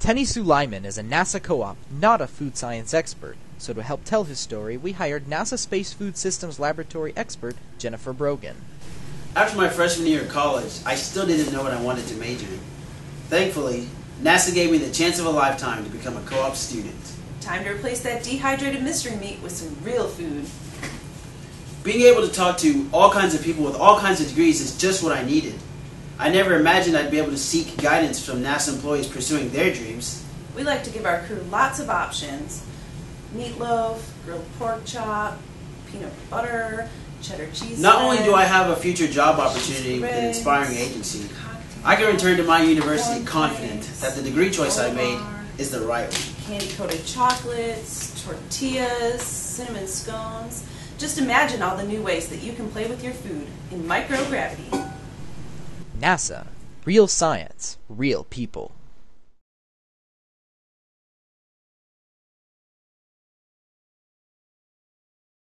Tenny Sulaiman is a NASA co-op, not a food science expert. So to help tell his story, we hired NASA Space Food Systems Laboratory expert Jennifer Brogan. After my freshman year of college, I still didn't know what I wanted to major in. Thankfully, NASA gave me the chance of a lifetime to become a co-op student. Time to replace that dehydrated mystery meat with some real food. Being able to talk to all kinds of people with all kinds of degrees is just what I needed. I never imagined I'd be able to seek guidance from NASA employees pursuing their dreams. We like to give our crew lots of options meatloaf, grilled pork chop, peanut butter, cheddar cheese. Not only do I have a future job opportunity with an inspiring agency, cocktail, I can return to my university confident flakes, that the degree choice I made is the right one. Candy coated chocolates, tortillas, cinnamon scones. Just imagine all the new ways that you can play with your food in microgravity. NASA. Real science, real people.